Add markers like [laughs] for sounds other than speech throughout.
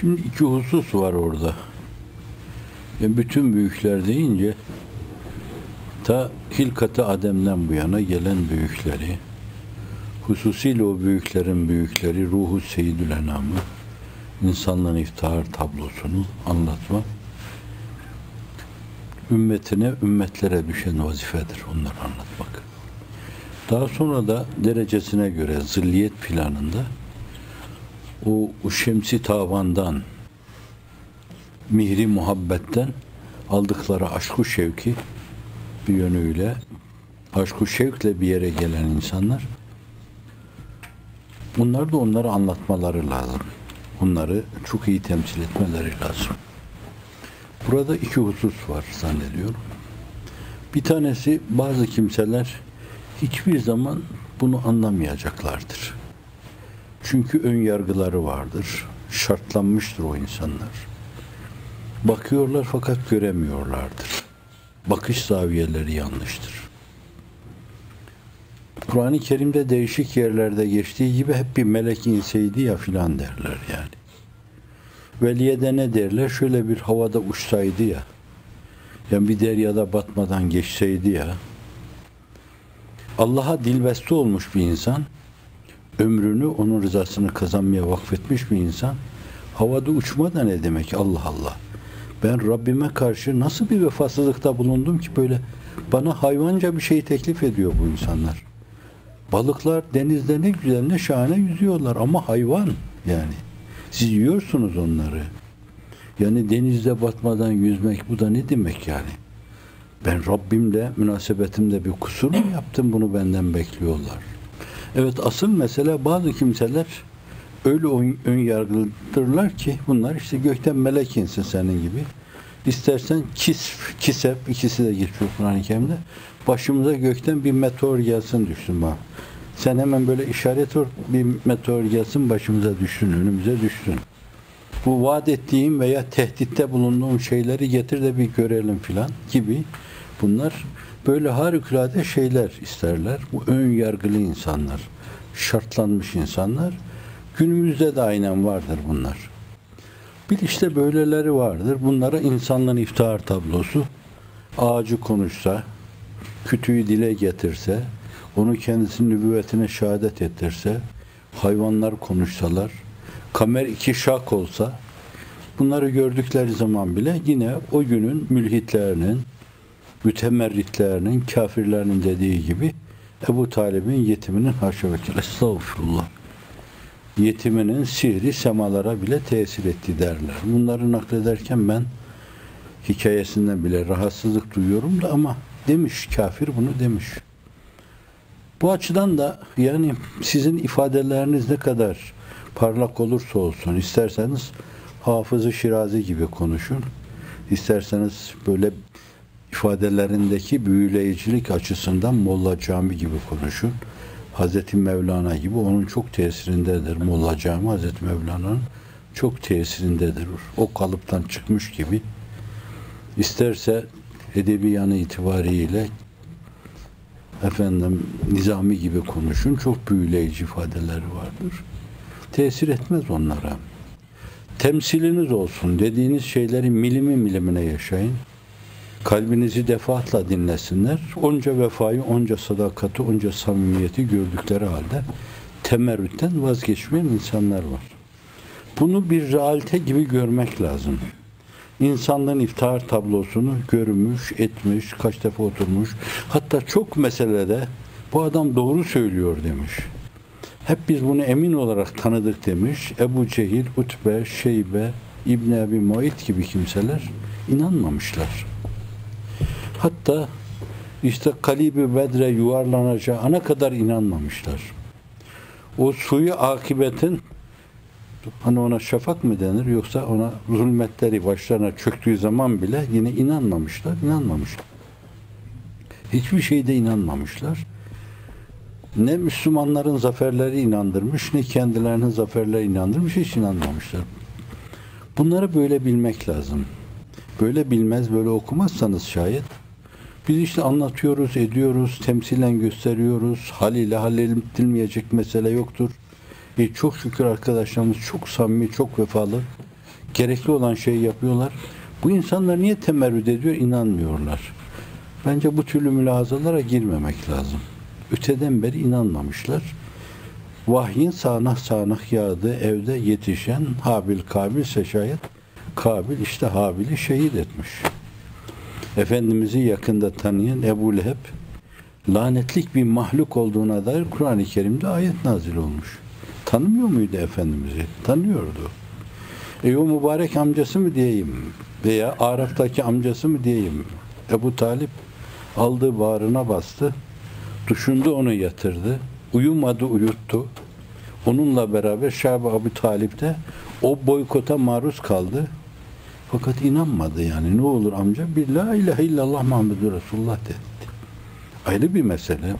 Şimdi iki husus var orada. Yani bütün büyükler deyince ta hilkati Adem'den bu yana gelen büyükleri, hususiyle o büyüklerin büyükleri ruhu seyyidül enamı, insanlığın iftihar tablosunu anlatma, ümmetine, ümmetlere düşen vazifedir onları anlatmak. Daha sonra da derecesine göre zilliyet planında o, şemsi tavandan mihri muhabbetten aldıkları aşku şevki bir yönüyle aşku şevkle bir yere gelen insanlar bunlar da onları anlatmaları lazım. Onları çok iyi temsil etmeleri lazım. Burada iki husus var zannediyorum. Bir tanesi bazı kimseler hiçbir zaman bunu anlamayacaklardır. Çünkü ön yargıları vardır. Şartlanmıştır o insanlar. Bakıyorlar fakat göremiyorlardır. Bakış zaviyeleri yanlıştır. Kur'an-ı Kerim'de değişik yerlerde geçtiği gibi hep bir melek inseydi ya filan derler yani. Veliye de ne derler? Şöyle bir havada uçsaydı ya. Yani bir deryada batmadan geçseydi ya. Allah'a dilbeste olmuş bir insan, ömrünü onun rızasını kazanmaya vakfetmiş bir insan, havada uçma da ne demek Allah Allah. Ben Rabbime karşı nasıl bir vefasızlıkta bulundum ki böyle bana hayvanca bir şey teklif ediyor bu insanlar. Balıklar denizde ne güzel ne şahane yüzüyorlar ama hayvan yani. Siz yiyorsunuz onları. Yani denizde batmadan yüzmek bu da ne demek yani? Ben Rabbimle münasebetimde bir kusur mu yaptım bunu benden bekliyorlar. Evet asıl mesele bazı kimseler öyle ön, yargılıdırlar ki bunlar işte gökten melek insin senin gibi. İstersen kisf, kisep ikisi de geçiyor Kur'an-ı Kerim'de. Başımıza gökten bir meteor gelsin düşsün bak. Sen hemen böyle işaret or bir meteor gelsin başımıza düşsün, önümüze düşsün. Bu vaat ettiğim veya tehditte bulunduğum şeyleri getir de bir görelim filan gibi bunlar böyle harikulade şeyler isterler. Bu ön yargılı insanlar, şartlanmış insanlar. Günümüzde de aynen vardır bunlar. Bir işte böyleleri vardır. Bunlara insanlığın iftihar tablosu ağacı konuşsa, kütüğü dile getirse, onu kendisinin nübüvvetine şehadet ettirse, hayvanlar konuşsalar, kamer iki şak olsa, bunları gördükleri zaman bile yine o günün mülhitlerinin, mütemerritlerinin, kafirlerinin dediği gibi Ebu Talib'in yetiminin haşa. Estağfurullah. Yetiminin sihri semalara bile tesir etti derler. Bunları naklederken ben hikayesinden bile rahatsızlık duyuyorum da ama demiş kafir bunu demiş. Bu açıdan da yani sizin ifadeleriniz ne kadar parlak olursa olsun isterseniz Hafızı Şirazi gibi konuşun. İsterseniz böyle ifadelerindeki büyüleyicilik açısından Molla Cami gibi konuşun. Hazreti Mevlana gibi onun çok tesirindedir. Molla Cami Hazreti Mevlana'nın çok tesirindedir. O kalıptan çıkmış gibi. İsterse edebi yanı itibariyle efendim nizami gibi konuşun. Çok büyüleyici ifadeleri vardır. Tesir etmez onlara. Temsiliniz olsun. Dediğiniz şeyleri milimi milimine yaşayın. Kalbinizi defaatla dinlesinler. Onca vefayı, onca sadakati, onca samimiyeti gördükleri halde temerrütten vazgeçmeyen insanlar var. Bunu bir realite gibi görmek lazım. İnsanlığın iftihar tablosunu görmüş, etmiş, kaç defa oturmuş. Hatta çok meselede bu adam doğru söylüyor demiş. Hep biz bunu emin olarak tanıdık demiş. Ebu Cehil, Utbe, Şeybe, İbn Ebi Muayit gibi kimseler inanmamışlar. Hatta işte Kalibi Bedre yuvarlanacağı ana kadar inanmamışlar. O suyu akibetin hani ona şafak mı denir yoksa ona zulmetleri başlarına çöktüğü zaman bile yine inanmamışlar, inanmamışlar. Hiçbir şeyde inanmamışlar. Ne Müslümanların zaferleri inandırmış, ne kendilerinin zaferleri inandırmış, hiç inanmamışlar. Bunları böyle bilmek lazım. Böyle bilmez, böyle okumazsanız şayet biz işte anlatıyoruz, ediyoruz, temsilen gösteriyoruz. Haliyle halledilmeyecek mesele yoktur. E çok şükür arkadaşlarımız çok samimi, çok vefalı. Gerekli olan şeyi yapıyorlar. Bu insanlar niye temerrüt ediyor inanmıyorlar. Bence bu türlü mülahazalara girmemek lazım. Öteden beri inanmamışlar. Vahyin sağanak sağanak yağdığı evde yetişen Habil Kabil şayet Kabil işte Habil'i şehit etmiş. Efendimiz'i yakında tanıyan Ebu Leheb lanetlik bir mahluk olduğuna dair Kur'an-ı Kerim'de ayet nazil olmuş. Tanımıyor muydu Efendimiz'i? Tanıyordu. E o mübarek amcası mı diyeyim? Veya Araf'taki amcası mı diyeyim? Ebu Talip aldı bağrına bastı. Düşündü onu yatırdı. Uyumadı uyuttu. Onunla beraber Şahab Abu Talip de o boykota maruz kaldı. Fakat inanmadı yani. Ne olur amca? Bir la ilahe illallah Muhammedur Resulullah dedi. Ayrı bir mesele.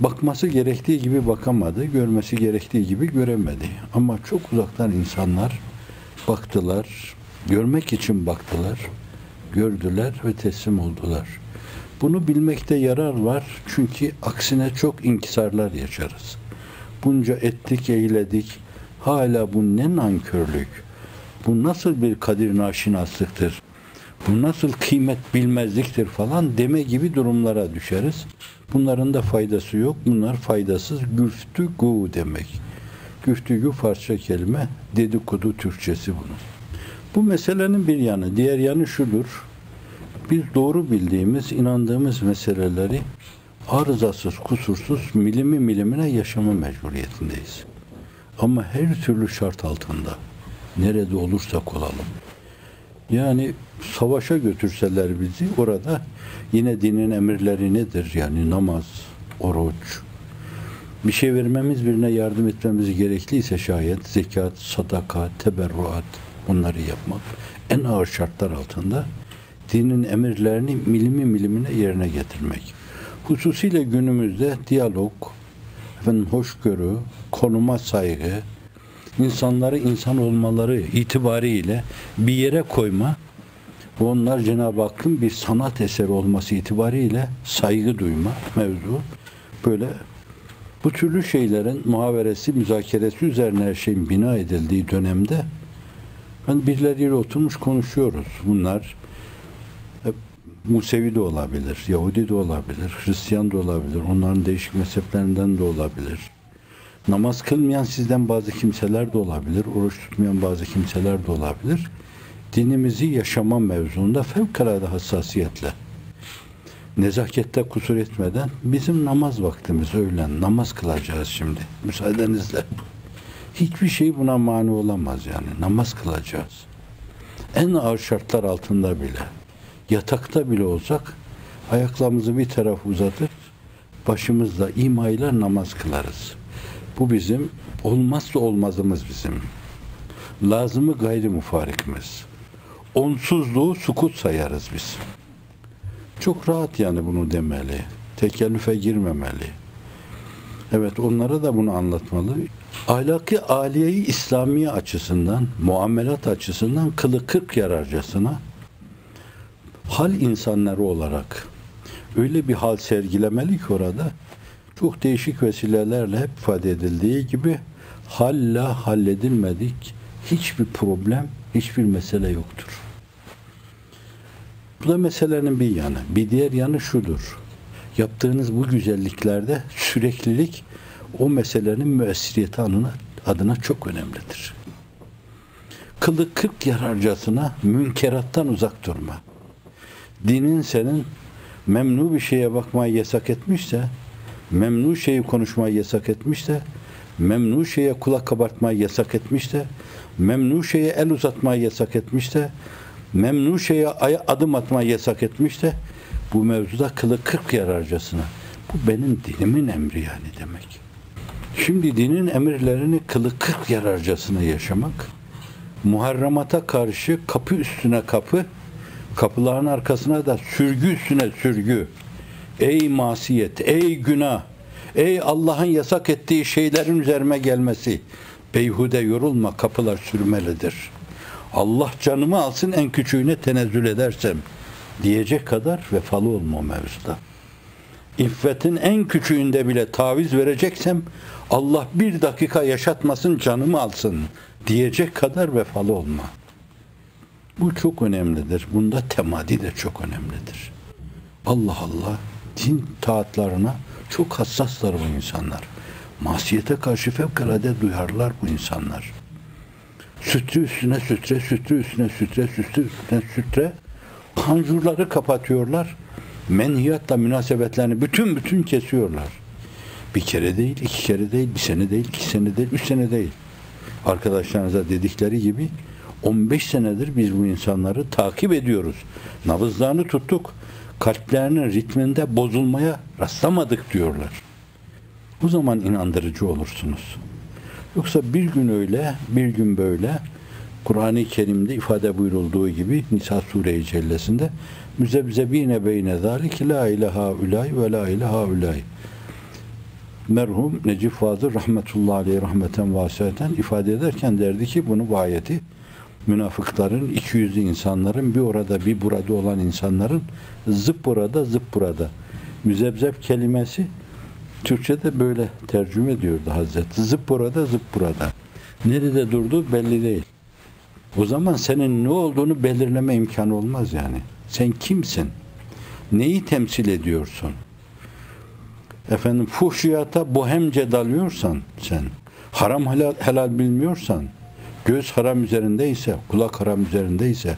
Bakması gerektiği gibi bakamadı, görmesi gerektiği gibi göremedi. Ama çok uzaktan insanlar baktılar, görmek için baktılar, gördüler ve teslim oldular. Bunu bilmekte yarar var çünkü aksine çok inkisarlar yaşarız. Bunca ettik, eyledik, hala bu ne nankörlük, bu nasıl bir kadir naşinaslıktır, bu nasıl kıymet bilmezliktir falan deme gibi durumlara düşeriz. Bunların da faydası yok. Bunlar faydasız güftügü demek. Güftügü Farsça kelime, dedikodu Türkçesi bunun. Bu meselenin bir yanı. Diğer yanı şudur. Biz doğru bildiğimiz, inandığımız meseleleri arızasız, kusursuz, milimi milimine yaşama mecburiyetindeyiz. Ama her türlü şart altında. Nerede olursak olalım. Yani savaşa götürseler bizi orada yine dinin emirleri nedir? Yani namaz, oruç, bir şey vermemiz birine yardım etmemiz gerekliyse şayet zekat, sadaka, teberruat bunları yapmak en ağır şartlar altında dinin emirlerini milimi milimine yerine getirmek. Hususiyle günümüzde diyalog, efendim hoşgörü, konuma saygı, insanları insan olmaları itibariyle bir yere koyma onlar Cenab-ı Hakk'ın bir sanat eseri olması itibariyle saygı duyma mevzu. Böyle bu türlü şeylerin muhaveresi, müzakeresi üzerine her şeyin bina edildiği dönemde ben birileriyle oturmuş konuşuyoruz. Bunlar Musevi de olabilir, Yahudi de olabilir, Hristiyan da olabilir, onların değişik mezheplerinden de olabilir. Namaz kılmayan sizden bazı kimseler de olabilir, oruç tutmayan bazı kimseler de olabilir. Dinimizi yaşama mevzuunda fevkalade hassasiyetle, nezakette kusur etmeden bizim namaz vaktimiz öğlen, namaz kılacağız şimdi. Müsaadenizle. Hiçbir şey buna mani olamaz yani. Namaz kılacağız. En ağır şartlar altında bile, yatakta bile olsak ayaklarımızı bir taraf uzatır, başımızla imayla namaz kılarız. Bu bizim olmazsa olmazımız bizim. Lazımı gayri mufarikimiz. Onsuzluğu sukut sayarız biz. Çok rahat yani bunu demeli. Tekellüfe girmemeli. Evet onlara da bunu anlatmalı. Ahlaki aliyeyi İslamiye açısından, muamelat açısından kılı kırk yararcasına hal insanları olarak öyle bir hal sergilemeli ki orada çok değişik vesilelerle hep ifade edildiği gibi halla halledilmedik hiçbir problem, hiçbir mesele yoktur. Bu da meselenin bir yanı. Bir diğer yanı şudur. Yaptığınız bu güzelliklerde süreklilik o meselenin müessiriyeti adına, adına çok önemlidir. Kılı kırk yararcasına münkerattan uzak durma. Dinin senin memnu bir şeye bakmayı yasak etmişse, memnu şeyi konuşmayı yasak etmişse, memnu şeye kulak kabartmayı yasak etmişse, memnu şeye el uzatmayı yasak etmişse, memnu şeye adım atmayı yasak etmişse, bu mevzuda kılı kırk yararcasına. Bu benim dinimin emri yani demek. Şimdi dinin emirlerini kılı kırk yararcasına yaşamak, muharramata karşı kapı üstüne kapı, kapıların arkasına da sürgü üstüne sürgü. Ey masiyet, ey günah, ey Allah'ın yasak ettiği şeylerin üzerime gelmesi. Beyhude yorulma, kapılar sürmelidir. Allah canımı alsın en küçüğüne tenezzül edersem diyecek kadar vefalı olma mevzuda. İffetin en küçüğünde bile taviz vereceksem Allah bir dakika yaşatmasın canımı alsın diyecek kadar vefalı olma. Bu çok önemlidir. Bunda temadi de çok önemlidir. Allah Allah din taatlarına çok hassaslar bu insanlar. Masiyete karşı fevkalade duyarlar bu insanlar. Sütre üstüne sütre, sütre üstüne sütre, sütre üstüne sütre. Panjurları kapatıyorlar. Menhiyatla münasebetlerini bütün bütün kesiyorlar. Bir kere değil, iki kere değil, bir sene değil, iki sene değil, üç sene değil. Arkadaşlarınıza dedikleri gibi 15 senedir biz bu insanları takip ediyoruz. Nabızlarını tuttuk. Kalplerinin ritminde bozulmaya rastlamadık diyorlar. O zaman inandırıcı olursunuz. Yoksa bir gün öyle, bir gün böyle Kur'an-ı Kerim'de ifade buyurulduğu gibi Nisa Sure-i Cellesi'nde müzebzebine beyne zalik la ilaha ulay ve la ilaha ulay merhum Necip Fazıl rahmetullahi aleyhi rahmeten vasiyeten ifade ederken derdi ki bunu bu ayeti münafıkların, iki yüzlü insanların bir orada bir burada olan insanların zıp burada zıp burada. Müzebzep kelimesi Türkçe'de böyle tercüme ediyordu Hazreti. Zıp burada zıp burada. Nerede durdu belli değil. O zaman senin ne olduğunu belirleme imkanı olmaz yani. Sen kimsin? Neyi temsil ediyorsun? Efendim fuhşiyata bohemce dalıyorsan sen, haram helal, helal bilmiyorsan, göz haram üzerindeyse, kulak haram üzerindeyse,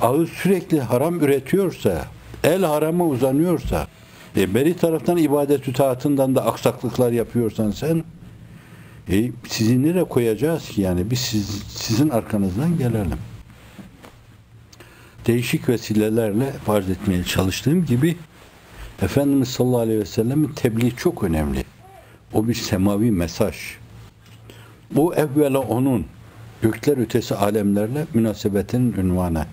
ağız sürekli haram üretiyorsa, el harama uzanıyorsa, e, beri taraftan ibadet taatından da aksaklıklar yapıyorsan sen, e, sizi nereye koyacağız ki yani? Biz siz, sizin arkanızdan gelelim. Değişik vesilelerle farz etmeye çalıştığım gibi Efendimiz sallallahu aleyhi ve sellem'in tebliğ çok önemli. O bir semavi mesaj. Bu evvela onun gökler ötesi alemlerle münasebetinin ünvanı.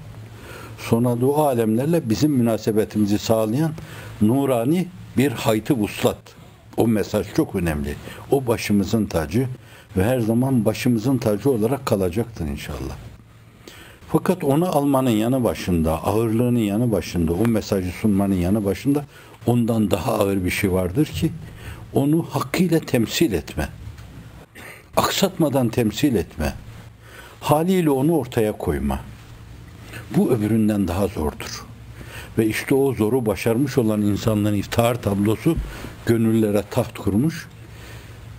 Sonra o alemlerle bizim münasebetimizi sağlayan nurani bir haytı vuslat. O mesaj çok önemli. O başımızın tacı ve her zaman başımızın tacı olarak kalacaktır inşallah. Fakat onu almanın yanı başında, ağırlığının yanı başında, o mesajı sunmanın yanı başında ondan daha ağır bir şey vardır ki onu hakkıyla temsil etme. Aksatmadan temsil etme. Haliyle onu ortaya koyma. Bu öbüründen daha zordur. Ve işte o zoru başarmış olan insanların iftihar tablosu gönüllere taht kurmuş.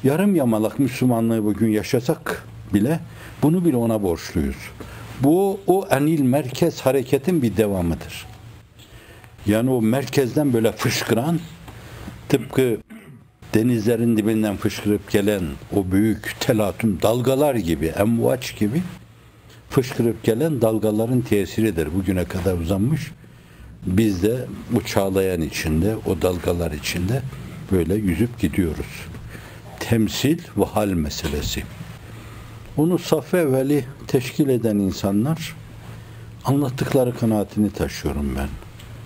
Yarım yamalak Müslümanlığı bugün yaşasak bile bunu bile ona borçluyuz. Bu o enil merkez hareketin bir devamıdır. Yani o merkezden böyle fışkıran tıpkı denizlerin dibinden fışkırıp gelen o büyük telatüm dalgalar gibi, emvaç gibi fışkırıp gelen dalgaların tesiridir. Bugüne kadar uzanmış. Biz de bu çağlayan içinde, o dalgalar içinde böyle yüzüp gidiyoruz. Temsil ve hal meselesi. Onu saf evveli teşkil eden insanlar anlattıkları kanaatini taşıyorum ben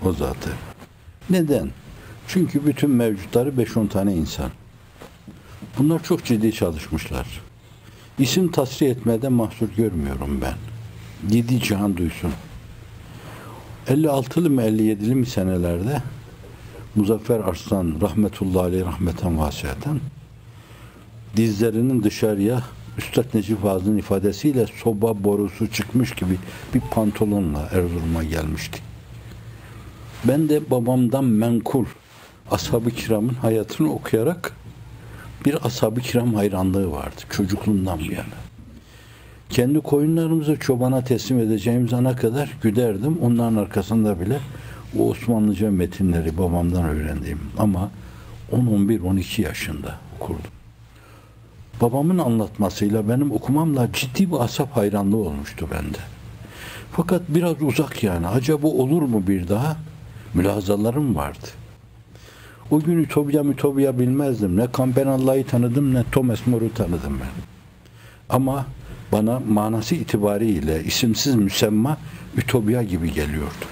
o zatı. Neden? Çünkü bütün mevcutları 5-10 tane insan. Bunlar çok ciddi çalışmışlar. İsim tasrih etmede mahsur görmüyorum ben. Yedi cihan duysun. 56'lı mı 57'li mi senelerde Muzaffer Arslan rahmetullahi aleyh rahmeten vasiyeten dizlerinin dışarıya Üstad Necip Fazıl'ın ifadesiyle soba borusu çıkmış gibi bir pantolonla Erzurum'a gelmişti. Ben de babamdan menkul ashab-ı kiramın hayatını okuyarak bir ashab-ı kiram hayranlığı vardı çocukluğumdan bu yana. Kendi koyunlarımızı çobana teslim edeceğimiz ana kadar güderdim. Onların arkasında bile o Osmanlıca metinleri babamdan öğrendim. Ama 10, 11, 12 yaşında okurdum. Babamın anlatmasıyla benim okumamla ciddi bir asap hayranlığı olmuştu bende. Fakat biraz uzak yani. Acaba olur mu bir daha? mülahazalarım vardı. O gün Ütopya Mütopya bilmezdim. Ne Campanella'yı tanıdım ne Thomas More'u tanıdım ben. Ama bana manası itibariyle isimsiz müsemma Ütopya gibi geliyordu.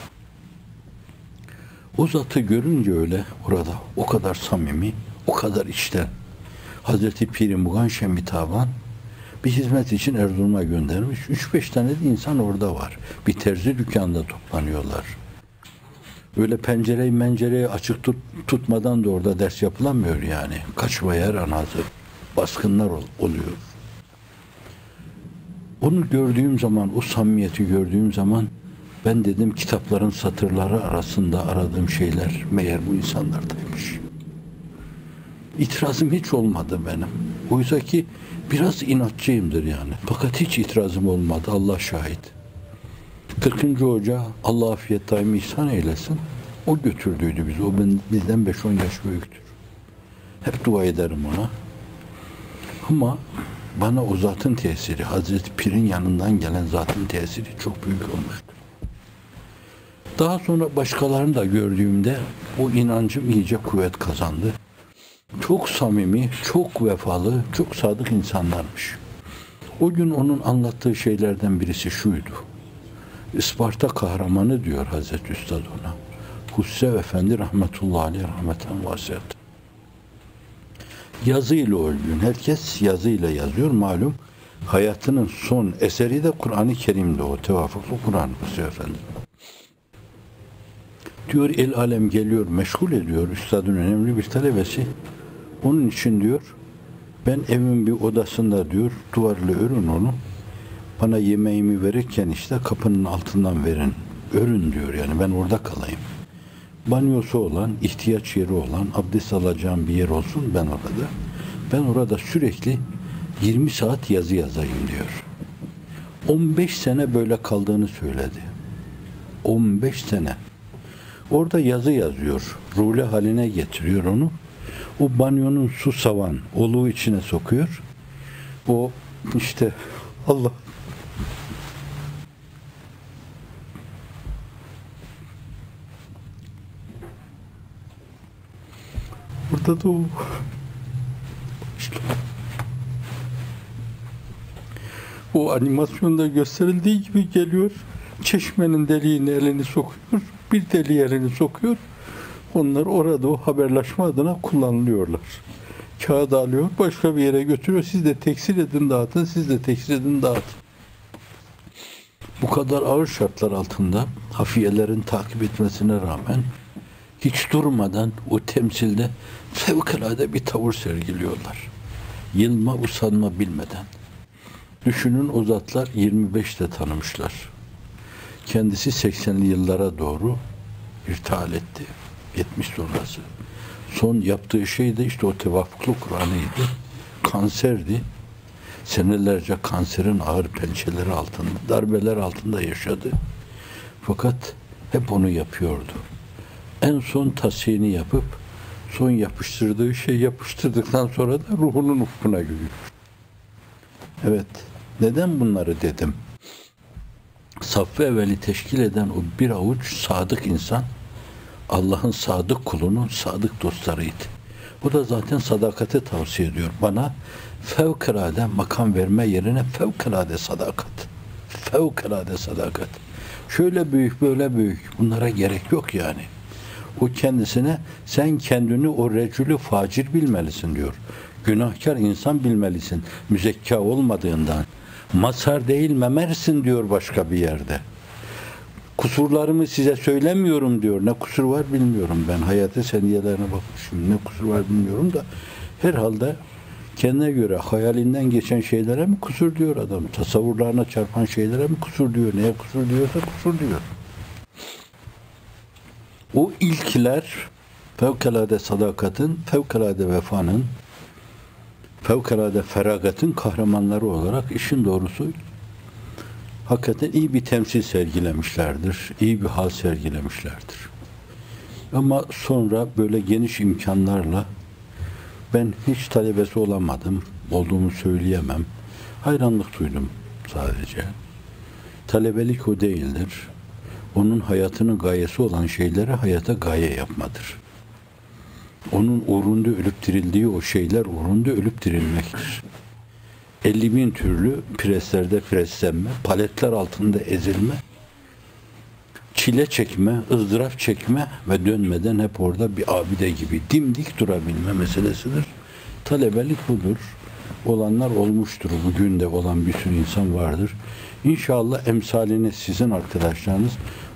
O zatı görünce öyle orada o kadar samimi, o kadar içten. Hazreti Piri Mugan Şemitaban bir hizmet için Erzurum'a göndermiş. 3-5 tane de insan orada var. Bir terzi dükkanda toplanıyorlar. Öyle pencereyi mencereyi açık tut, tutmadan da orada ders yapılamıyor yani. Kaçmaya her an hazır. Baskınlar ol, oluyor. onu gördüğüm zaman, o samimiyeti gördüğüm zaman ben dedim kitapların satırları arasında aradığım şeyler meğer bu insanlardaymış. İtirazım hiç olmadı benim. Oysa ki biraz inatçıyımdır yani. Fakat hiç itirazım olmadı Allah şahit. 40. Hoca Allah afiyet daimi ihsan eylesin. O götürdüydü bizi. O ben, bizden 5-10 yaş büyüktür. Hep dua ederim ona. Ama bana o zatın tesiri, Hazreti Pir'in yanından gelen zatın tesiri çok büyük olmuştu. Daha sonra başkalarını da gördüğümde o inancım iyice kuvvet kazandı. Çok samimi, çok vefalı, çok sadık insanlarmış. O gün onun anlattığı şeylerden birisi şuydu. Isparta kahramanı diyor Hazreti Üstad ona. Hussev Efendi rahmetullahi aleyh rahmeten vasiyet. Yazıyla o gün. Herkes yazıyla yazıyor malum. Hayatının son eseri de Kur'an-ı Kerim'de o. Tevafuklu Kur'an Hussev Efendi. Diyor el alem geliyor, meşgul ediyor. Üstadın önemli bir talebesi. Onun için diyor ben evimin bir odasında diyor duvarla örün onu. Bana yemeğimi verirken işte kapının altından verin. Örün diyor yani ben orada kalayım. Banyosu olan, ihtiyaç yeri olan, abdest alacağım bir yer olsun ben orada. Ben orada sürekli 20 saat yazı yazayım diyor. 15 sene böyle kaldığını söyledi. 15 sene. Orada yazı yazıyor. Rule haline getiriyor onu. O banyonun su savan oluğu içine sokuyor. O işte [laughs] Allah Burada da o o animasyonda gösterildiği gibi geliyor. Çeşmenin deliğine elini sokuyor. Bir deliğe elini sokuyor. Onlar orada o haberleşme adına kullanılıyorlar. Kağıdı alıyor, başka bir yere götürüyor. Siz de tekstil edin dağıtın, siz de tekstil edin dağıtın. Bu kadar ağır şartlar altında hafiyelerin takip etmesine rağmen hiç durmadan o temsilde fevkalade bir tavır sergiliyorlar. Yılma, usanma bilmeden. Düşünün o zatlar 25'te tanımışlar. Kendisi 80'li yıllara doğru irtihal etti. 70 sonrası. Son yaptığı şey de işte o tevafuklu Kur'an'ıydı. Kanserdi. Senelerce kanserin ağır pençeleri altında, darbeler altında yaşadı. Fakat hep onu yapıyordu. En son tasihini yapıp son yapıştırdığı şey yapıştırdıktan sonra da ruhunun ufkuna giriyor. Evet. Neden bunları dedim? Saffı evveli teşkil eden o bir avuç sadık insan Allah'ın sadık kulunun sadık dostlarıydı. Bu da zaten sadakati tavsiye ediyor. Bana fevkalade makam verme yerine fevkalade sadakat. Fevkalade sadakat. Şöyle büyük böyle büyük bunlara gerek yok yani. O kendisine sen kendini o recülü facir bilmelisin diyor. Günahkar insan bilmelisin. Müzekka olmadığından. Masar değil memersin diyor başka bir yerde. Kusurlarımı size söylemiyorum diyor. Ne kusur var bilmiyorum ben. Hayatı seniyelerine bakmışım. Ne kusur var bilmiyorum da herhalde kendine göre hayalinden geçen şeylere mi kusur diyor adam? Tasavvurlarına çarpan şeylere mi kusur diyor? Neye kusur diyorsa kusur diyor. O ilkler fevkalade sadakatin, fevkalade vefanın, fevkalade feragatın kahramanları olarak işin doğrusu hakikaten iyi bir temsil sergilemişlerdir. iyi bir hal sergilemişlerdir. Ama sonra böyle geniş imkanlarla ben hiç talebesi olamadım. Olduğumu söyleyemem. Hayranlık duydum sadece. Talebelik o değildir. Onun hayatının gayesi olan şeyleri hayata gaye yapmadır. Onun uğrunda ölüp dirildiği o şeyler uğrunda ölüp dirilmektir. 50 bin türlü preslerde preslenme, paletler altında ezilme, çile çekme, ızdırap çekme ve dönmeden hep orada bir abide gibi dimdik durabilme meselesidir. Talebelik budur. Olanlar olmuştur. Bugün de olan bir sürü insan vardır. İnşallah emsalini sizin arkadaşlarınız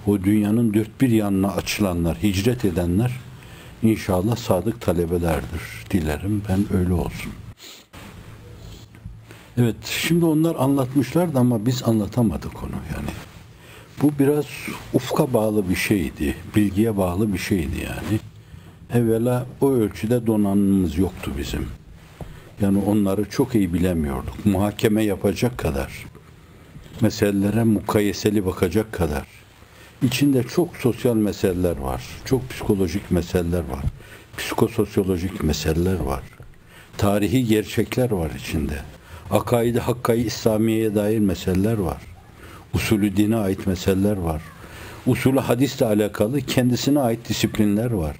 o dünyanın dört bir yanına açılanlar, hicret edenler inşallah sadık talebelerdir. Dilerim ben öyle olsun. Evet, şimdi onlar anlatmışlardı ama biz anlatamadık onu yani. Bu biraz ufka bağlı bir şeydi, bilgiye bağlı bir şeydi yani. Evvela o ölçüde donanımımız yoktu bizim. Yani onları çok iyi bilemiyorduk. Muhakeme yapacak kadar, meselelere mukayeseli bakacak kadar. İçinde çok sosyal meseleler var, çok psikolojik meseleler var, psikososyolojik meseleler var. Tarihi gerçekler var içinde. Akaidi Hakkayı İslamiye'ye dair meseleler var. Usulü dine ait meseleler var. Usulü hadisle alakalı kendisine ait disiplinler var.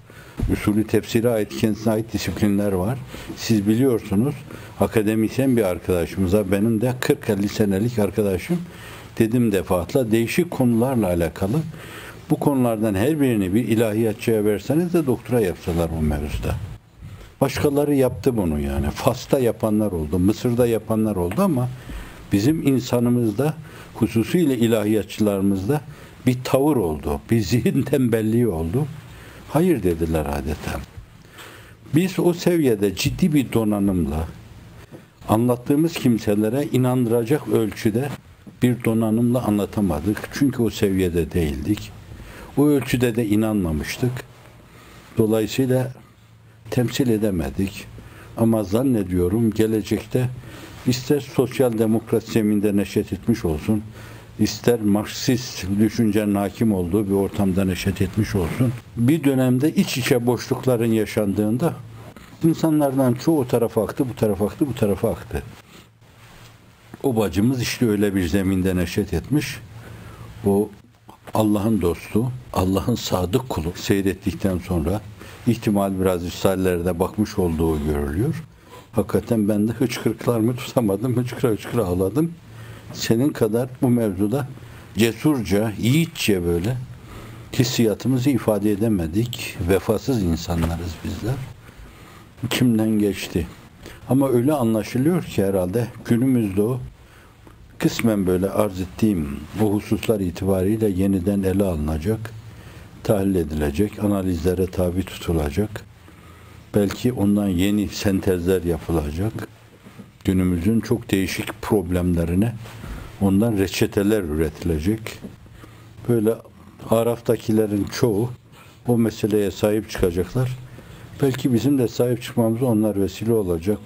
Usulü tefsire ait kendisine ait disiplinler var. Siz biliyorsunuz akademisyen bir arkadaşımıza benim de 40-50 senelik arkadaşım dedim defaatla değişik konularla alakalı bu konulardan her birini bir ilahiyatçıya verseniz de doktora yapsalar bu mevzuda. Başkaları yaptı bunu yani. Fas'ta yapanlar oldu, Mısır'da yapanlar oldu ama bizim insanımızda hususiyle ilahiyatçılarımızda bir tavır oldu, bir zihin tembelliği oldu. Hayır dediler adeta. Biz o seviyede ciddi bir donanımla anlattığımız kimselere inandıracak ölçüde bir donanımla anlatamadık. Çünkü o seviyede değildik. O ölçüde de inanmamıştık. Dolayısıyla temsil edemedik. Ama zannediyorum gelecekte ister sosyal demokrat zeminde neşet etmiş olsun, ister Marksist düşüncenin hakim olduğu bir ortamda neşet etmiş olsun. Bir dönemde iç içe boşlukların yaşandığında insanlardan çoğu tarafa aktı, bu tarafa aktı, bu tarafa aktı. O bacımız işte öyle bir zeminde neşet etmiş. O Allah'ın dostu, Allah'ın sadık kulu seyrettikten sonra ihtimal biraz risalelerde bakmış olduğu görülüyor. Hakikaten ben de hıçkırıklarımı [laughs] tutamadım, hıçkıra hıçkıra ağladım. Senin kadar bu mevzuda cesurca, yiğitçe böyle hissiyatımızı ifade edemedik. Vefasız insanlarız bizler. Kimden geçti? Ama öyle anlaşılıyor ki herhalde günümüzde o kısmen böyle arz ettiğim o hususlar itibariyle yeniden ele alınacak, tahlil edilecek, analizlere tabi tutulacak. Belki ondan yeni sentezler yapılacak. Günümüzün çok değişik problemlerine ondan reçeteler üretilecek. Böyle Araf'takilerin çoğu o meseleye sahip çıkacaklar. Belki bizim de sahip çıkmamıza onlar vesile olacak.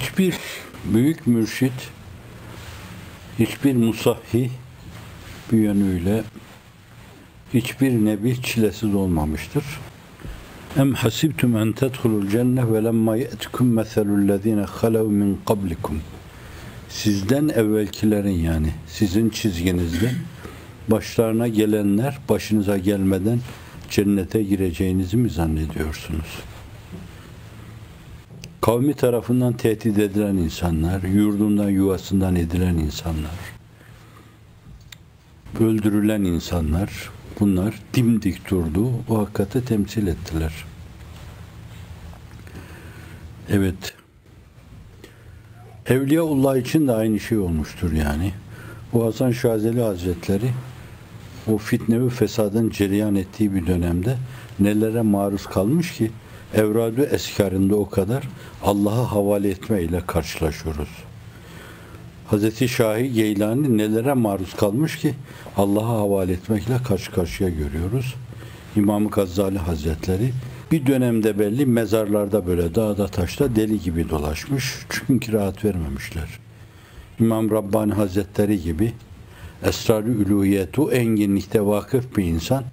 Hiçbir büyük mürşit, hiçbir musahhi bir yönüyle hiçbir nebi çilesiz olmamıştır. Em hasibtum en tedhulul cenne ve lemma ye'tikum meselul lezine halev min qablikum. Sizden evvelkilerin yani sizin çizginizde başlarına gelenler başınıza gelmeden cennete gireceğinizi mi zannediyorsunuz? Kavmi tarafından tehdit edilen insanlar, yurdundan, yuvasından edilen insanlar, öldürülen insanlar, bunlar dimdik durdu, o hakikati temsil ettiler. Evet, Evliyaullah için de aynı şey olmuştur yani. Bu Hasan Şazeli Hazretleri o fitne ve fesadın cereyan ettiği bir dönemde nelere maruz kalmış ki evradu eskarında o kadar Allah'a havale etme ile karşılaşıyoruz. Hz. Şahi Geylani nelere maruz kalmış ki Allah'a havale etmekle karşı karşıya görüyoruz. İmam Gazali Hazretleri bir dönemde belli mezarlarda böyle dağda taşta deli gibi dolaşmış. Çünkü rahat vermemişler. İmam Rabbani Hazretleri gibi esrar-ı üluhiyetu enginlikte vakıf bir insan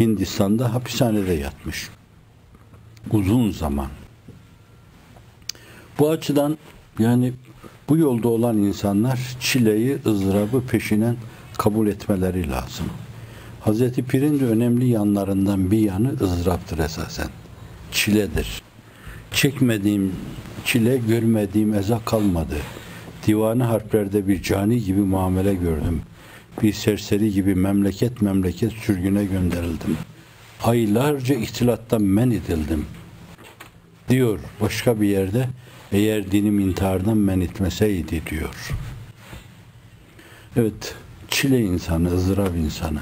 Hindistan'da hapishanede yatmış. Uzun zaman. Bu açıdan yani bu yolda olan insanlar çileyi, ızdırabı peşinen kabul etmeleri lazım. Hazreti Pir'in de önemli yanlarından bir yanı ızdıraptır esasen. Çiledir. Çekmediğim çile, görmediğim eza kalmadı. Divanı harplerde bir cani gibi muamele gördüm. Bir serseri gibi memleket memleket sürgüne gönderildim. Aylarca ihtilattan men edildim. Diyor başka bir yerde eğer dinim intihardan men etmeseydi diyor. Evet, çile insanı, ızdırap insanı.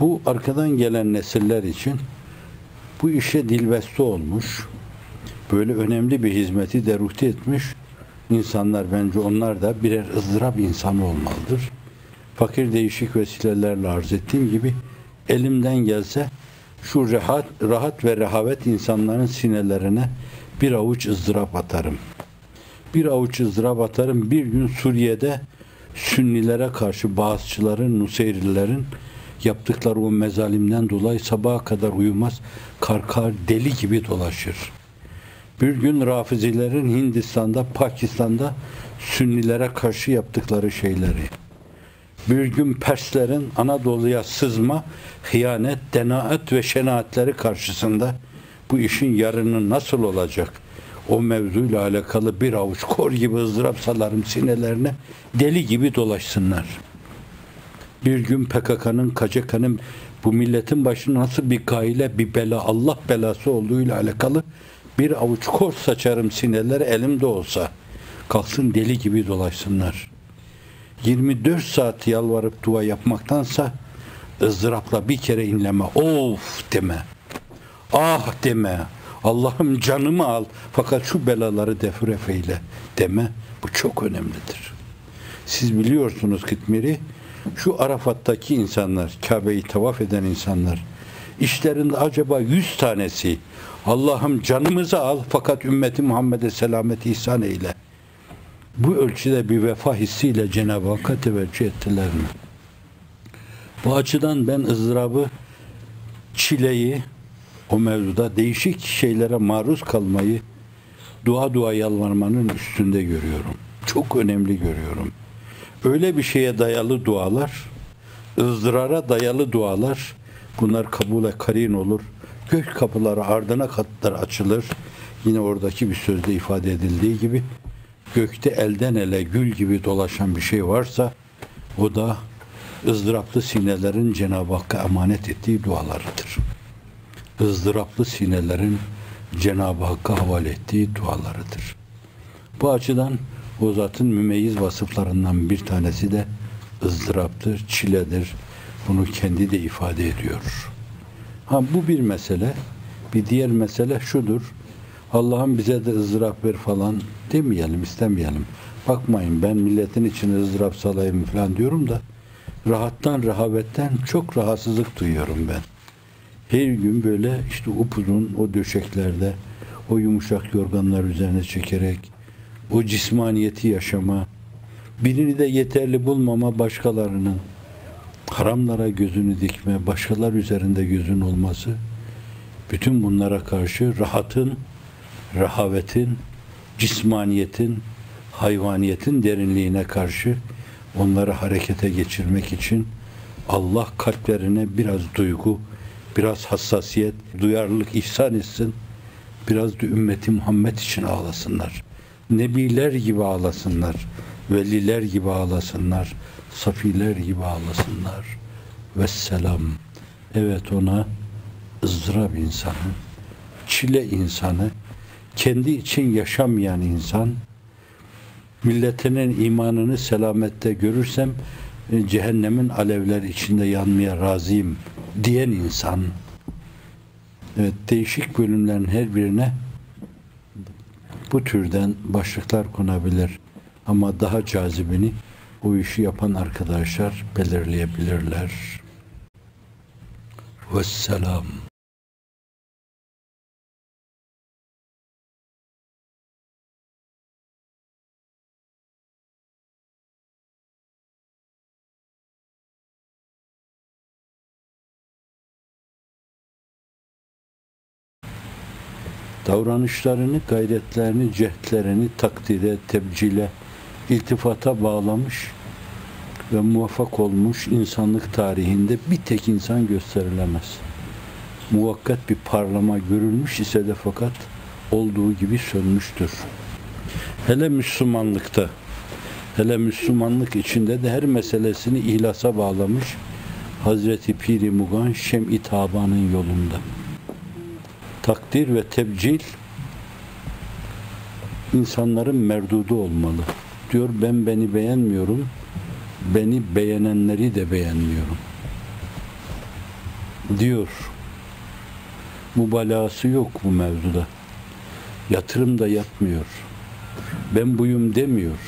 Bu arkadan gelen nesiller için bu işe dilbeste olmuş, böyle önemli bir hizmeti deruhte etmiş insanlar bence onlar da birer ızdırap insanı olmalıdır. Fakir değişik vesilelerle arz ettiğim gibi elimden gelse şu rahat, rahat ve rehavet insanların sinelerine bir avuç ızdırap atarım. Bir avuç ızdırap atarım. Bir gün Suriye'de Sünnilere karşı Bağızçıların, Nuseyrilerin yaptıkları o mezalimden dolayı sabaha kadar uyumaz, karkar, deli gibi dolaşır. Bir gün Rafizilerin Hindistan'da, Pakistan'da Sünnilere karşı yaptıkları şeyleri. Bir gün Perslerin Anadolu'ya sızma, hıyanet, denaat ve şenaatleri karşısında bu işin yarını nasıl olacak? O mevzuyla alakalı bir avuç kor gibi ızdırap salarım sinelerine, deli gibi dolaşsınlar. Bir gün PKK'nın, KCK'nın bu milletin başına nasıl bir gayle, bir bela, Allah belası olduğuyla alakalı bir avuç kor saçarım sineler elimde olsa. Kalsın deli gibi dolaşsınlar. 24 saat yalvarıp dua yapmaktansa ızdırapla bir kere inleme. Of deme. Ah deme. Allah'ım canımı al fakat şu belaları defref eyle deme. Bu çok önemlidir. Siz biliyorsunuz Kıtmir'i şu Arafat'taki insanlar, Kabe'yi tavaf eden insanlar işlerinde acaba yüz tanesi Allah'ım canımızı al fakat ümmeti Muhammed'e selamet ihsan eyle. Bu ölçüde bir vefa hissiyle Cenab-ı Hakk'a teveccüh ettiler mi? Bu açıdan ben ızdırabı, çileyi, o mevzuda değişik şeylere maruz kalmayı, dua dua yalvarmanın üstünde görüyorum. Çok önemli görüyorum. Öyle bir şeye dayalı dualar, ızdırara dayalı dualar, bunlar kabule karin olur. Gök kapıları ardına katlar açılır. Yine oradaki bir sözde ifade edildiği gibi gökte elden ele gül gibi dolaşan bir şey varsa o da ızdıraplı sinelerin Cenab-ı Hakk'a emanet ettiği dualarıdır. ızdıraplı sinelerin Cenab-ı Hakk'a havale ettiği dualarıdır. Bu açıdan o zatın mümeyyiz vasıflarından bir tanesi de ızdıraptır, çiledir. Bunu kendi de ifade ediyor. Ha bu bir mesele. Bir diğer mesele şudur. Allah'ım bize de ızdırap ver falan demeyelim, istemeyelim. Bakmayın ben milletin için ızdırap salayım falan diyorum da rahattan, rehavetten çok rahatsızlık duyuyorum ben. Her gün böyle işte upuzun o döşeklerde, o yumuşak yorganlar üzerine çekerek, o cismaniyeti yaşama, birini de yeterli bulmama başkalarının, haramlara gözünü dikme, başkalar üzerinde gözün olması, bütün bunlara karşı rahatın, rehavetin, cismaniyetin, hayvaniyetin derinliğine karşı onları harekete geçirmek için Allah kalplerine biraz duygu, biraz hassasiyet, duyarlılık ihsan etsin. Biraz da ümmeti Muhammed için ağlasınlar. Nebiler gibi ağlasınlar. Veliler gibi ağlasınlar. Safiler gibi ağlasınlar. Vesselam. Evet ona ızdırap insanı, çile insanı, kendi için yaşamayan insan, milletinin imanını selamette görürsem e, cehennemin alevler içinde yanmaya razıyım diyen insan. Evet, değişik bölümlerin her birine bu türden başlıklar konabilir. Ama daha cazibini o işi yapan arkadaşlar belirleyebilirler. Vesselam. Davranışlarını, gayretlerini, cehdlerini takdire, tebcile, iltifata bağlamış ve muvaffak olmuş insanlık tarihinde bir tek insan gösterilemez. Muvakkat bir parlama görülmüş ise de fakat olduğu gibi sönmüştür. Hele Müslümanlıkta, hele Müslümanlık içinde de her meselesini ihlasa bağlamış Hazreti Piri Mugan Şem-i Taba'nın yolunda takdir ve tebcil insanların merdudu olmalı. Diyor ben beni beğenmiyorum, beni beğenenleri de beğenmiyorum. Diyor. Mübalağası yok bu mevzuda. Yatırım da yapmıyor. Ben buyum demiyor.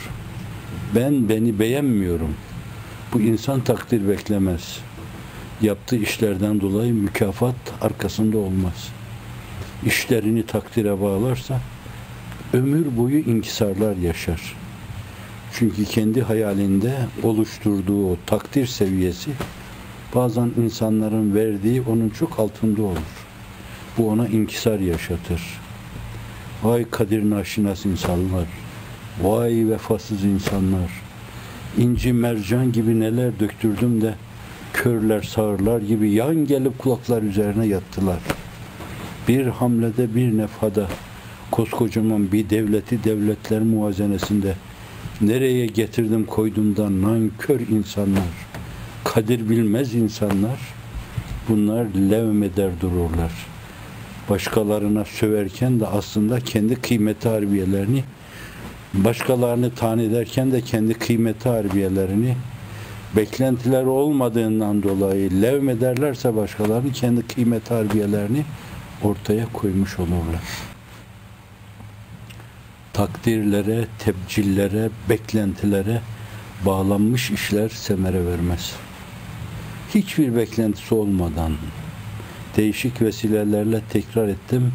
Ben beni beğenmiyorum. Bu insan takdir beklemez. Yaptığı işlerden dolayı mükafat arkasında olmaz. İşlerini takdire bağlarsa ömür boyu inkisarlar yaşar. Çünkü kendi hayalinde oluşturduğu o takdir seviyesi bazen insanların verdiği onun çok altında olur. Bu ona inkisar yaşatır. Vay kadir naşinas insanlar. Vay vefasız insanlar. İnci mercan gibi neler döktürdüm de körler sağırlar gibi yan gelip kulaklar üzerine yattılar. Bir hamlede bir nefhada koskocaman bir devleti devletler muazenesinde nereye getirdim koydumdan nankör insanlar, kadir bilmez insanlar bunlar levmeder dururlar. Başkalarına söverken de aslında kendi kıymeti harbiyelerini başkalarını tan ederken de kendi kıymeti harbiyelerini beklentiler olmadığından dolayı levmederlerse başkalarını kendi kıymet harbiyelerini ortaya koymuş olurlar. Takdirlere, tebcillere, beklentilere bağlanmış işler semere vermez. Hiçbir beklentisi olmadan değişik vesilelerle tekrar ettim.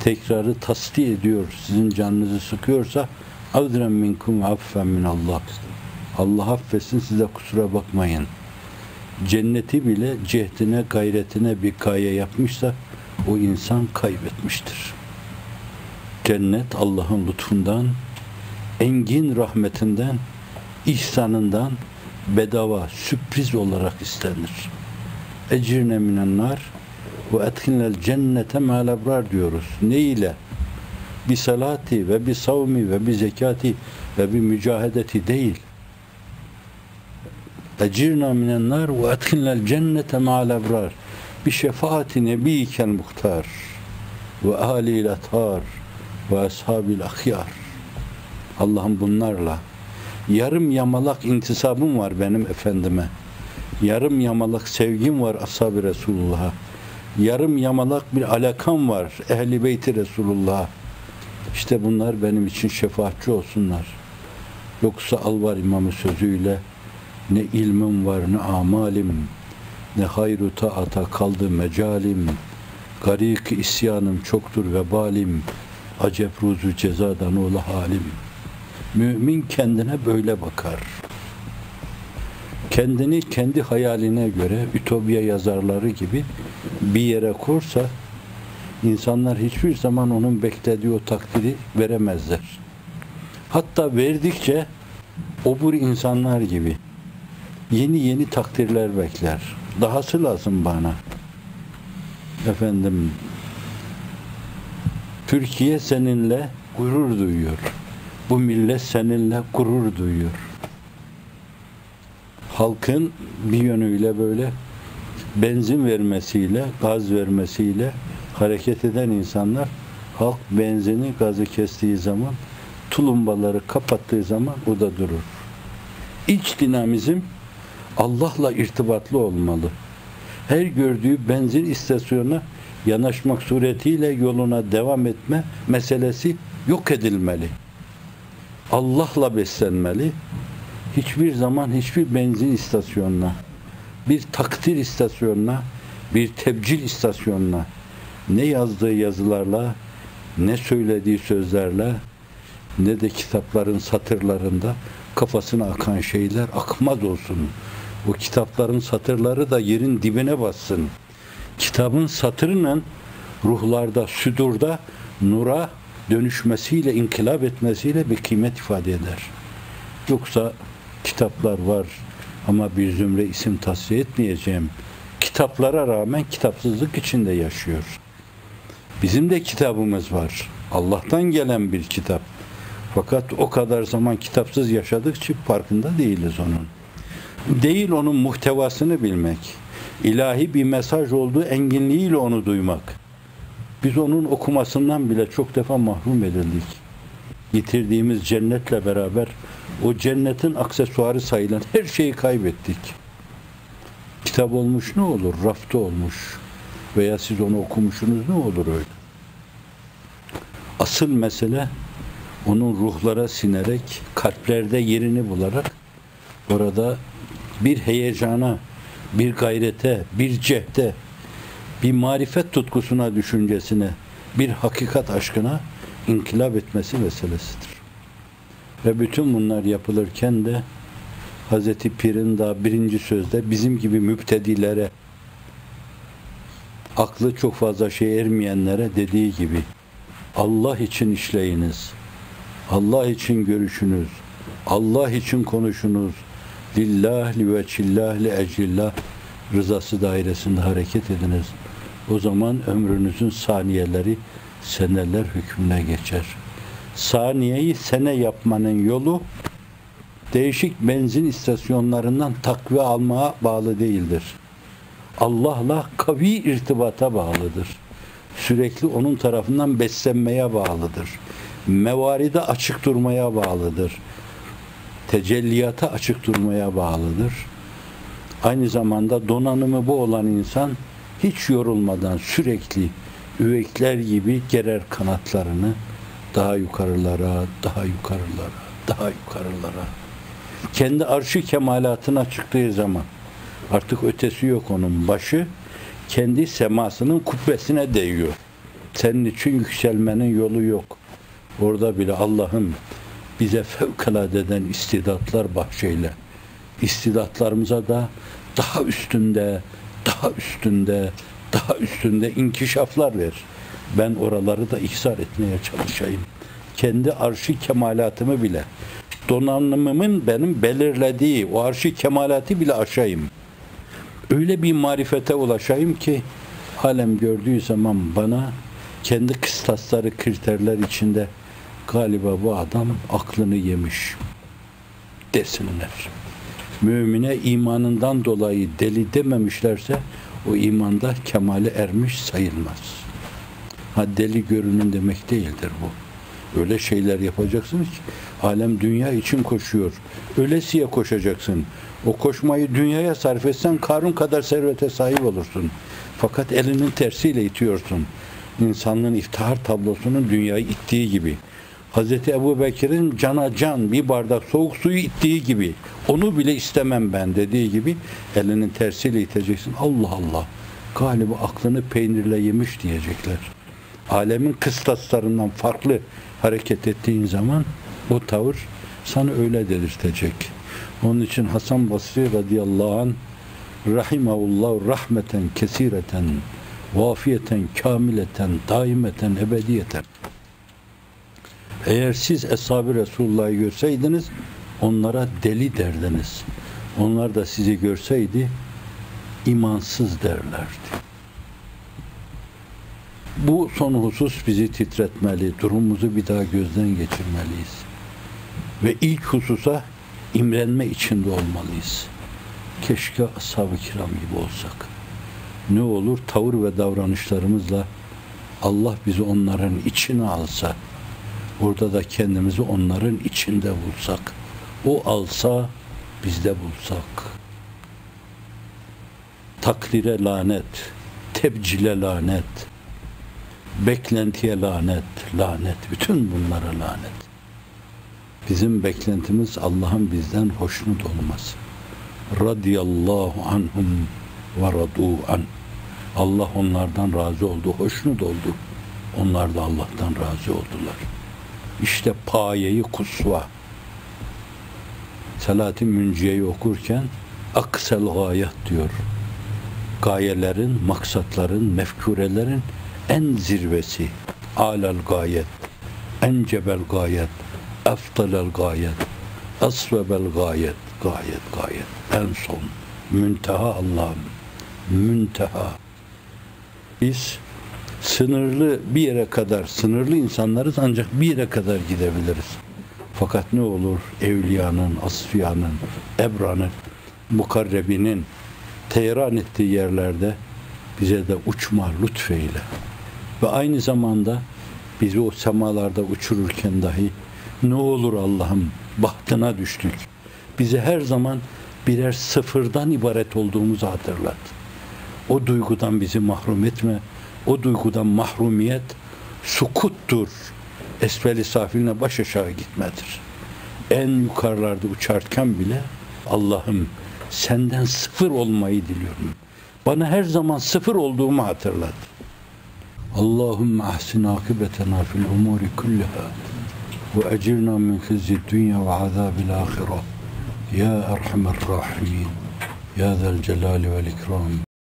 Tekrarı tasdik ediyor. Sizin canınızı sıkıyorsa avdren minkum affen min Allah. Allah affetsin size kusura bakmayın. Cenneti bile cehdine, gayretine bir gaye yapmışsa o insan kaybetmiştir. Cennet Allah'ın lütfundan, engin rahmetinden, ihsanından bedava, sürpriz olarak istenir. Ecirne minen nar ve etkinlel cennete malabrar diyoruz. Ne ile? Bir salati ve bir savmi ve bir zekati ve bir mücahedeti değil. Ecirna minen nar ve etkinlel cennete malabrar bi şefaati nebiyikel muhtar ve ahliyle atar ve ashabil ahyar. Allah'ım bunlarla yarım yamalak intisabım var benim efendime. Yarım yamalak sevgim var ashab-ı Resulullah'a. Yarım yamalak bir alakam var ehli beyti Resulullah'a. İşte bunlar benim için şefaatçi olsunlar. Yoksa al var imamı sözüyle ne ilmim var ne amalim ne hayru taata kaldı mecalim garik isyanım çoktur vebalim acep ruzu cezadan ola halim mümin kendine böyle bakar kendini kendi hayaline göre ütopya yazarları gibi bir yere kursa insanlar hiçbir zaman onun beklediği o takdiri veremezler. Hatta verdikçe obur insanlar gibi yeni yeni takdirler bekler. Dahası lazım bana. Efendim Türkiye seninle gurur duyuyor. Bu millet seninle gurur duyuyor. Halkın bir yönüyle böyle benzin vermesiyle, gaz vermesiyle hareket eden insanlar halk benzini, gazı kestiği zaman tulumbaları kapattığı zaman o da durur. İç dinamizm Allah'la irtibatlı olmalı. Her gördüğü benzin istasyonuna yanaşmak suretiyle yoluna devam etme meselesi yok edilmeli. Allah'la beslenmeli. Hiçbir zaman hiçbir benzin istasyonuna, bir takdir istasyonuna, bir tebcil istasyonuna ne yazdığı yazılarla, ne söylediği sözlerle, ne de kitapların satırlarında kafasına akan şeyler akmaz olsun. O kitapların satırları da yerin dibine bassın. Kitabın satırının ruhlarda, südurda nura dönüşmesiyle, inkılap etmesiyle bir kıymet ifade eder. Yoksa kitaplar var ama bir zümre isim tasfiye etmeyeceğim. Kitaplara rağmen kitapsızlık içinde yaşıyor. Bizim de kitabımız var. Allah'tan gelen bir kitap. Fakat o kadar zaman kitapsız yaşadıkça farkında değiliz onun. Değil onun muhtevasını bilmek. İlahi bir mesaj olduğu enginliğiyle onu duymak. Biz onun okumasından bile çok defa mahrum edildik. yitirdiğimiz cennetle beraber o cennetin aksesuarı sayılan her şeyi kaybettik. Kitap olmuş ne olur? Rafta olmuş. Veya siz onu okumuşsunuz ne olur öyle? Asıl mesele onun ruhlara sinerek, kalplerde yerini bularak orada bir heyecana, bir gayrete, bir cehde, bir marifet tutkusuna, düşüncesine, bir hakikat aşkına inkılap etmesi meselesidir. Ve bütün bunlar yapılırken de Hz. Pir'in daha birinci sözde bizim gibi müptedilere, aklı çok fazla şey ermeyenlere dediği gibi Allah için işleyiniz, Allah için görüşünüz, Allah için konuşunuz, lillah li ve çillah li ecillah rızası dairesinde hareket ediniz. O zaman ömrünüzün saniyeleri seneler hükmüne geçer. Saniyeyi sene yapmanın yolu değişik benzin istasyonlarından takviye almaya bağlı değildir. Allah'la kavi irtibata bağlıdır. Sürekli onun tarafından beslenmeye bağlıdır. Mevaride açık durmaya bağlıdır. Tecelliyata açık durmaya bağlıdır. Aynı zamanda donanımı bu olan insan hiç yorulmadan sürekli üvekler gibi gerer kanatlarını daha yukarılara, daha yukarılara, daha yukarılara. Kendi arşı kemalatına çıktığı zaman artık ötesi yok onun başı kendi semasının kubbesine değiyor. Senin için yükselmenin yolu yok. Orada bile Allah'ın bize fevkaladeden istidatlar bahşeyle. İstidatlarımıza da daha üstünde, daha üstünde, daha üstünde inkişaflar ver. Ben oraları da ihsar etmeye çalışayım. Kendi arşı kemalatımı bile, donanımımın benim belirlediği o arşı kemalatı bile aşayım. Öyle bir marifete ulaşayım ki alem gördüğü zaman bana kendi kıstasları, kriterler içinde galiba bu adam aklını yemiş desinler. Mümine imanından dolayı deli dememişlerse o imanda kemale ermiş sayılmaz. Ha deli görünüm demek değildir bu. Öyle şeyler yapacaksınız ki alem dünya için koşuyor. Ölesiye koşacaksın. O koşmayı dünyaya sarf etsen Karun kadar servete sahip olursun. Fakat elinin tersiyle itiyorsun. İnsanlığın iftihar tablosunun dünyayı ittiği gibi. Hz. Ebu Bekir'in cana can bir bardak soğuk suyu ittiği gibi onu bile istemem ben dediği gibi elinin tersiyle iteceksin. Allah Allah galiba aklını peynirle yemiş diyecekler. Alemin kıstaslarından farklı hareket ettiğin zaman o tavır sana öyle delirtecek. Onun için Hasan Basri radıyallahu anh rahimahullah rahmeten kesireten vafiyeten kamileten daimeten ebediyeten eğer siz Eshab-ı Resulullah'ı görseydiniz onlara deli derdiniz. Onlar da sizi görseydi imansız derlerdi. Bu son husus bizi titretmeli, durumumuzu bir daha gözden geçirmeliyiz. Ve ilk hususa imrenme içinde olmalıyız. Keşke ashab-ı kiram gibi olsak. Ne olur tavır ve davranışlarımızla Allah bizi onların içine alsa, Burada da kendimizi onların içinde bulsak. O alsa biz de bulsak. Taklire lanet, tebcile lanet, beklentiye lanet, lanet, bütün bunlara lanet. Bizim beklentimiz Allah'ın bizden hoşnut olması. Radiyallahu anhum ve radu an. Allah onlardan razı oldu, hoşnut oldu. Onlar da Allah'tan razı oldular. İşte payeyi kusva. Selahattin Münciye'yi okurken aksel gayet diyor. Gayelerin, maksatların, mefkurelerin en zirvesi. Alel gayet, encebel gayet, eftalel gayet, asvebel gayet, gayet, gayet. En son. Münteha Allah'ım. Münteha. Biz sınırlı bir yere kadar, sınırlı insanlarız ancak bir yere kadar gidebiliriz. Fakat ne olur evliyanın, asfiyanın, ebranın, mukarrebinin teyran ettiği yerlerde bize de uçma lütfeyle. Ve aynı zamanda bizi o semalarda uçururken dahi Ne olur Allah'ım bahtına düştük. Bizi her zaman birer sıfırdan ibaret olduğumuzu hatırlat. O duygudan bizi mahrum etme. O duygudan mahrumiyet sukuttur. Esfeli safiline baş aşağı gitmedir. En yukarılarda uçarken bile Allah'ım senden sıfır olmayı diliyorum. Bana her zaman sıfır olduğumu hatırlat. Allahümme ahsin akıbetena fil umuri kulliha ve ecirna min hizzi dünya ve azabil ahire. Ya Erhamer Rahimin. Ya Zel Celali vel İkram.